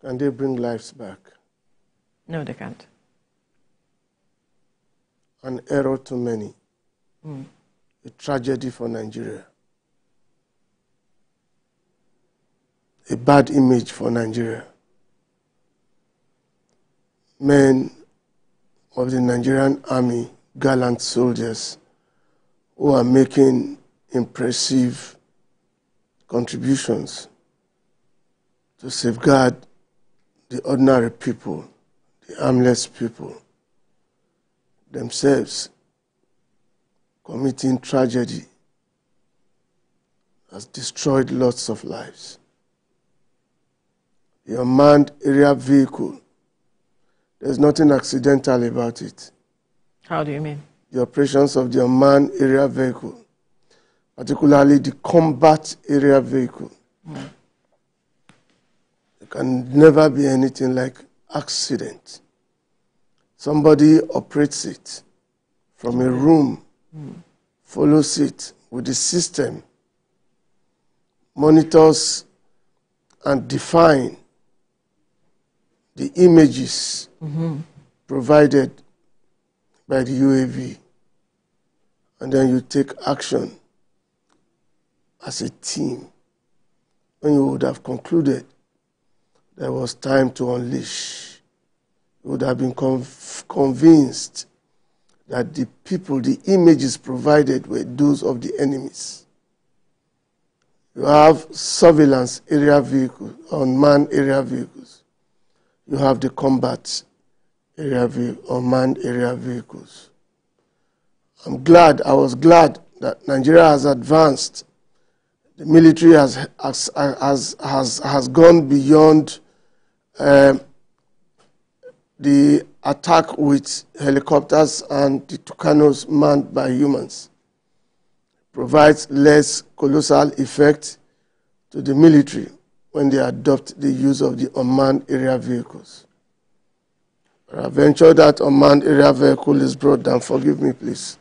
Can they bring lives back? No, they can't. An error to many. Hmm. A tragedy for Nigeria. A bad image for Nigeria. Men of the Nigerian army, gallant soldiers, who are making impressive contributions to safeguard the ordinary people, the armless people, themselves committing tragedy has destroyed lots of lives. The unmanned aerial vehicle, there's nothing accidental about it. How do you mean? The operations of the unmanned aerial vehicle, particularly the combat aerial vehicle, there can never be anything like accident. Somebody operates it from a room, hmm. follows it with the system, monitors and define the images mm-hmm. provided by the UAV, and then you take action as a team. When you would have concluded there was time to unleash, you would have been conv- convinced that the people, the images provided were those of the enemies. You have surveillance area vehicles, unmanned area vehicles. You have the combat area vehicle, unmanned area vehicles. I'm glad, I was glad that Nigeria has advanced. The military has, has, has, has, has gone beyond um, the attack with helicopters and the Tucanos manned by humans. Provides less colossal effect to the military when they adopt the use of the unmanned area vehicles. But I venture that unmanned area vehicle is brought down. Forgive me, please.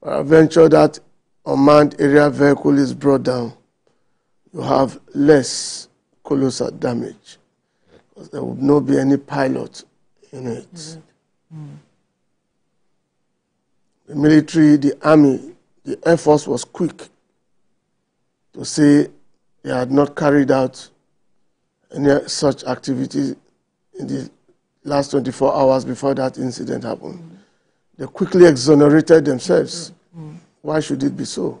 But I venture that unmanned area vehicle is brought down. You have less colossal damage there would not be any pilot in it. Mm-hmm. Mm-hmm. The military, the army, the air force was quick to say they had not carried out any such activity in the last 24 hours before that incident happened. Mm-hmm. They quickly exonerated themselves. Why should it be so?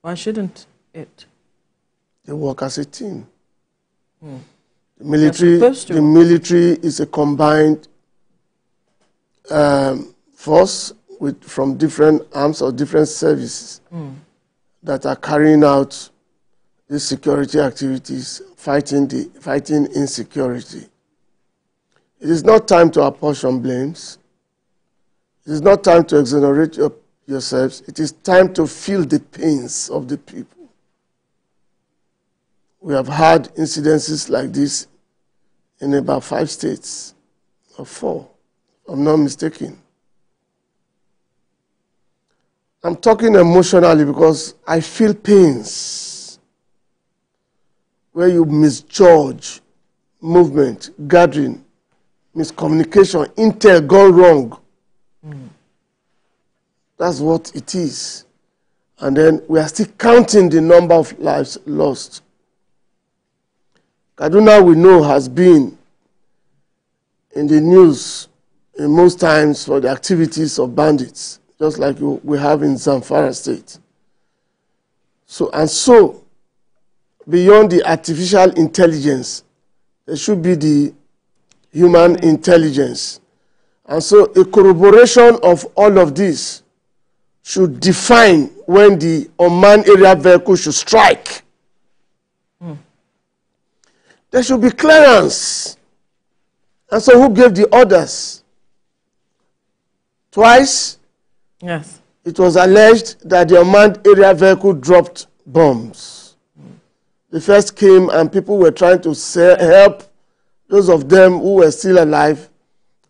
Why shouldn't it? They work as a team. The military, the military is a combined um, force with, from different arms or different services that are carrying out these security activities, fighting, the, fighting insecurity. It is not time to apportion blames. It is not time to exonerate your, yourselves. It is time to feel the pains of the people. We have had incidences like this in about five states, or four, if I'm not mistaken. I'm talking emotionally because I feel pains where you misjudge movement, gathering, miscommunication, intel gone wrong. Mm. That's what it is. And then we are still counting the number of lives lost. Kaduna, we know, has been in the news in most times for the activities of bandits, just like we have in Zamfara State. So, and so, beyond the artificial intelligence, there should be the human intelligence. And so, a corroboration of all of this should define when the unmanned area vehicle should strike. There should be clearance. And so, who gave the orders? Twice, Yes. it was alleged that the unmanned area vehicle dropped bombs. The first came, and people were trying to help those of them who were still alive,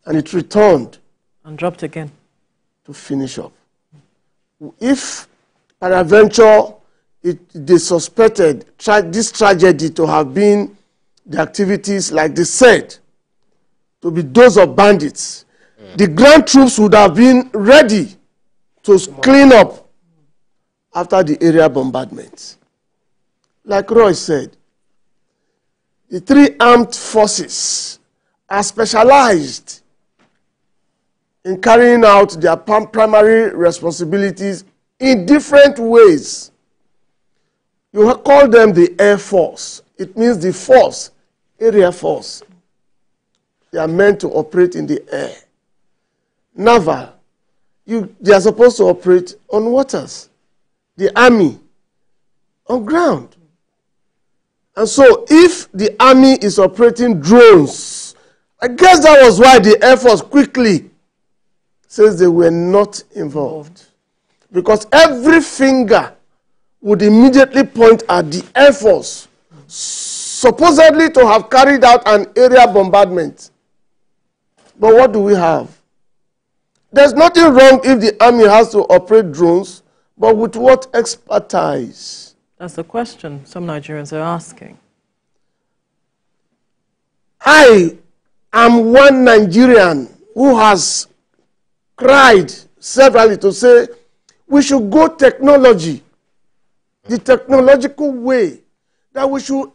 and it returned And dropped again. to finish up. If peradventure it, they suspected tra- this tragedy to have been the activities, like they said, to be those of bandits, the ground troops would have been ready to clean up after the area bombardment. Like Roy said, the three armed forces are specialized in carrying out their prim- primary responsibilities in different ways. You call them the Air Force. It means the force, area force. They are meant to operate in the air. Naval, you, they are supposed to operate on waters. The army, on ground. And so, if the army is operating drones, I guess that was why the Air Force quickly says they were not involved. Because every finger would immediately point at the Air Force, supposedly to have carried out an area bombardment. But what do we have? There's nothing wrong if the army has to operate drones, but with what expertise? That's the question some Nigerians are asking. I am one Nigerian who has cried severally to say we should go technology, the technological way, that we should